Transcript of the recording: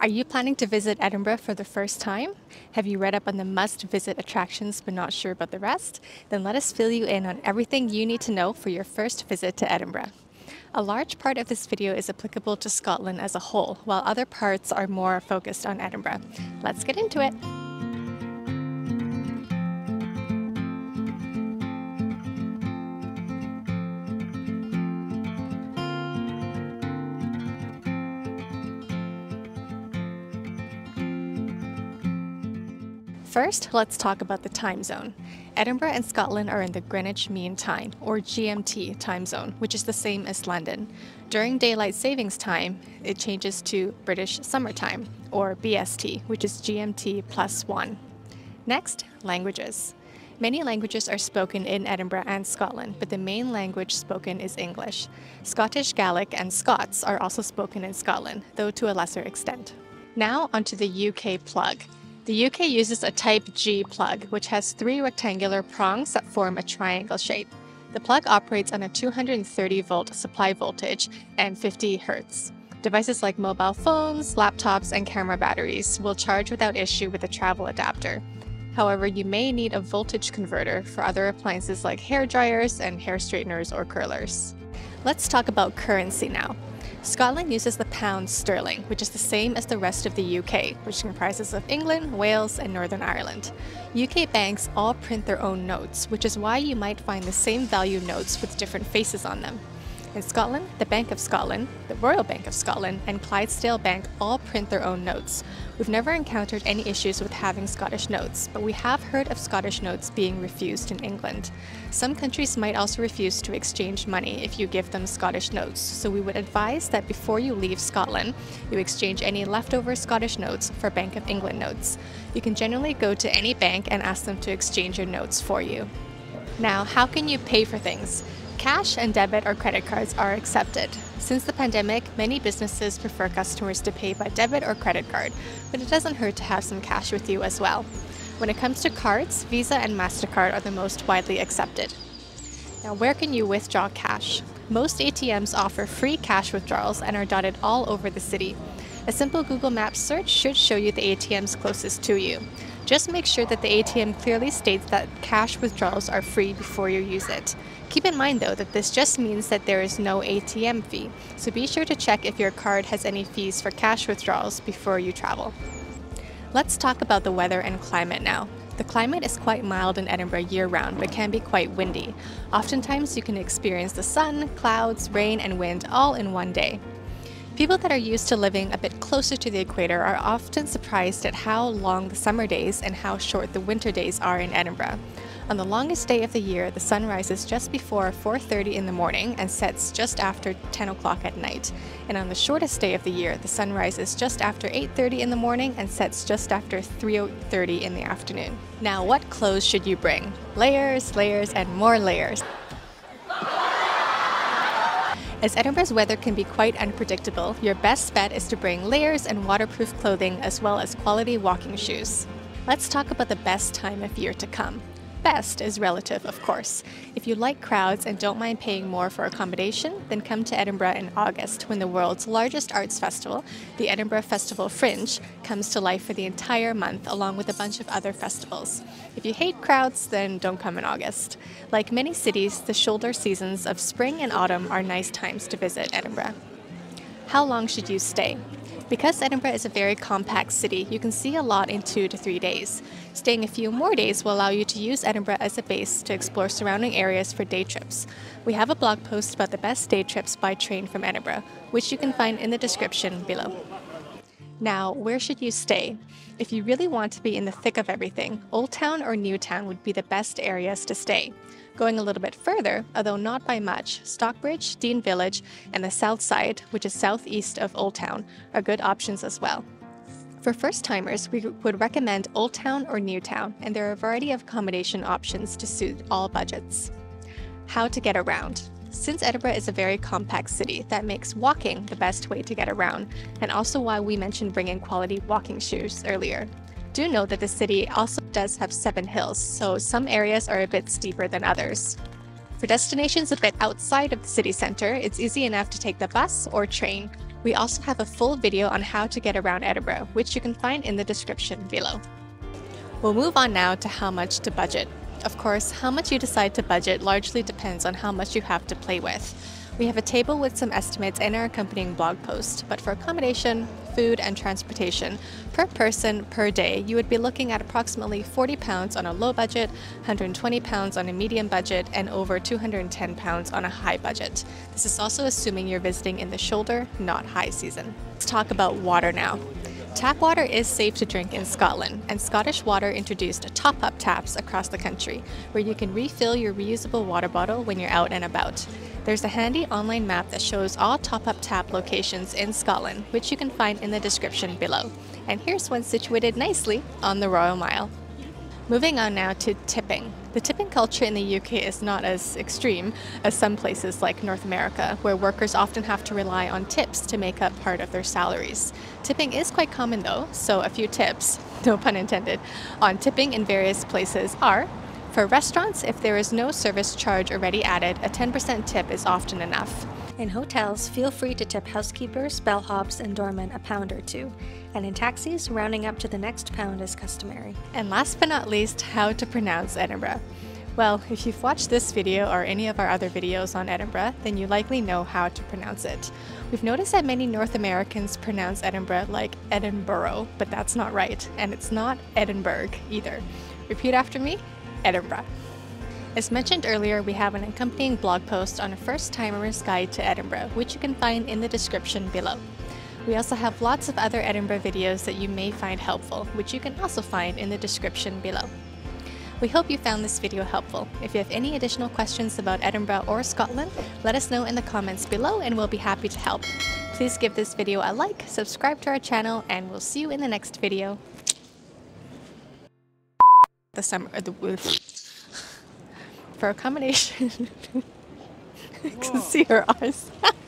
Are you planning to visit Edinburgh for the first time? Have you read up on the must visit attractions but not sure about the rest? Then let us fill you in on everything you need to know for your first visit to Edinburgh. A large part of this video is applicable to Scotland as a whole, while other parts are more focused on Edinburgh. Let's get into it. First, let's talk about the time zone. Edinburgh and Scotland are in the Greenwich Mean Time, or GMT, time zone, which is the same as London. During daylight savings time, it changes to British Summer Time, or BST, which is GMT plus 1. Next, languages. Many languages are spoken in Edinburgh and Scotland, but the main language spoken is English. Scottish Gaelic and Scots are also spoken in Scotland, though to a lesser extent. Now onto the UK plug. The UK uses a Type G plug, which has three rectangular prongs that form a triangle shape. The plug operates on a 230 volt supply voltage and 50 Hz. Devices like mobile phones, laptops, and camera batteries will charge without issue with a travel adapter. However, you may need a voltage converter for other appliances like hair dryers and hair straighteners or curlers. Let's talk about currency now. Scotland uses the pound sterling, which is the same as the rest of the UK, which comprises of England, Wales, and Northern Ireland. UK banks all print their own notes, which is why you might find the same value notes with different faces on them. In Scotland, the Bank of Scotland, the Royal Bank of Scotland, and Clydesdale Bank all print their own notes. We've never encountered any issues with having Scottish notes, but we have heard of Scottish notes being refused in England. Some countries might also refuse to exchange money if you give them Scottish notes, so we would advise that before you leave Scotland, you exchange any leftover Scottish notes for Bank of England notes. You can generally go to any bank and ask them to exchange your notes for you. Now, how can you pay for things? Cash and debit or credit cards are accepted. Since the pandemic, many businesses prefer customers to pay by debit or credit card, but it doesn't hurt to have some cash with you as well. When it comes to cards, Visa and MasterCard are the most widely accepted. Now, where can you withdraw cash? Most ATMs offer free cash withdrawals and are dotted all over the city. A simple Google Maps search should show you the ATMs closest to you. Just make sure that the ATM clearly states that cash withdrawals are free before you use it. Keep in mind though that this just means that there is no ATM fee, so be sure to check if your card has any fees for cash withdrawals before you travel. Let's talk about the weather and climate now. The climate is quite mild in Edinburgh year round, but can be quite windy. Oftentimes, you can experience the sun, clouds, rain, and wind all in one day. People that are used to living a bit closer to the equator are often surprised at how long the summer days and how short the winter days are in Edinburgh. On the longest day of the year, the sun rises just before 4.30 in the morning and sets just after 10 o'clock at night. And on the shortest day of the year, the sun rises just after 8.30 in the morning and sets just after 3.30 in the afternoon. Now, what clothes should you bring? Layers, layers, and more layers. As Edinburgh's weather can be quite unpredictable, your best bet is to bring layers and waterproof clothing as well as quality walking shoes. Let's talk about the best time of year to come best is relative, of course. If you like crowds and don't mind paying more for accommodation, then come to Edinburgh in August when the world's largest arts festival, the Edinburgh Festival Fringe, comes to life for the entire month along with a bunch of other festivals. If you hate crowds, then don't come in August. Like many cities, the shoulder seasons of spring and autumn are nice times to visit Edinburgh. How long should you stay? Because Edinburgh is a very compact city, you can see a lot in two to three days. Staying a few more days will allow you to use Edinburgh as a base to explore surrounding areas for day trips. We have a blog post about the best day trips by train from Edinburgh, which you can find in the description below. Now, where should you stay? If you really want to be in the thick of everything, Old Town or New Town would be the best areas to stay. Going a little bit further, although not by much, Stockbridge, Dean Village, and the South Side, which is southeast of Old Town, are good options as well. For first timers, we would recommend Old Town or New Town, and there are a variety of accommodation options to suit all budgets. How to get around. Since Edinburgh is a very compact city, that makes walking the best way to get around, and also why we mentioned bringing quality walking shoes earlier. Do know that the city also does have seven hills, so some areas are a bit steeper than others. For destinations a bit outside of the city center, it's easy enough to take the bus or train. We also have a full video on how to get around Edinburgh, which you can find in the description below. We'll move on now to how much to budget. Of course, how much you decide to budget largely depends on how much you have to play with. We have a table with some estimates in our accompanying blog post, but for accommodation, food, and transportation, per person per day, you would be looking at approximately £40 on a low budget, £120 on a medium budget, and over £210 on a high budget. This is also assuming you're visiting in the shoulder, not high season. Let's talk about water now. Tap water is safe to drink in Scotland, and Scottish Water introduced top up taps across the country, where you can refill your reusable water bottle when you're out and about. There's a handy online map that shows all top up tap locations in Scotland, which you can find in the description below. And here's one situated nicely on the Royal Mile. Moving on now to tipping. The tipping culture in the UK is not as extreme as some places like North America, where workers often have to rely on tips to make up part of their salaries. Tipping is quite common though, so a few tips, no pun intended, on tipping in various places are for restaurants, if there is no service charge already added, a 10% tip is often enough. In hotels, feel free to tip housekeepers, bellhops, and doormen a pound or two. And in taxis, rounding up to the next pound is customary. And last but not least, how to pronounce Edinburgh. Well, if you've watched this video or any of our other videos on Edinburgh, then you likely know how to pronounce it. We've noticed that many North Americans pronounce Edinburgh like Edinburgh, but that's not right, and it's not Edinburgh either. Repeat after me Edinburgh. As mentioned earlier, we have an accompanying blog post on a first timer's guide to Edinburgh, which you can find in the description below. We also have lots of other Edinburgh videos that you may find helpful, which you can also find in the description below. We hope you found this video helpful. If you have any additional questions about Edinburgh or Scotland, let us know in the comments below and we'll be happy to help. Please give this video a like, subscribe to our channel, and we'll see you in the next video. The summer, the for a combination. you can see her eyes.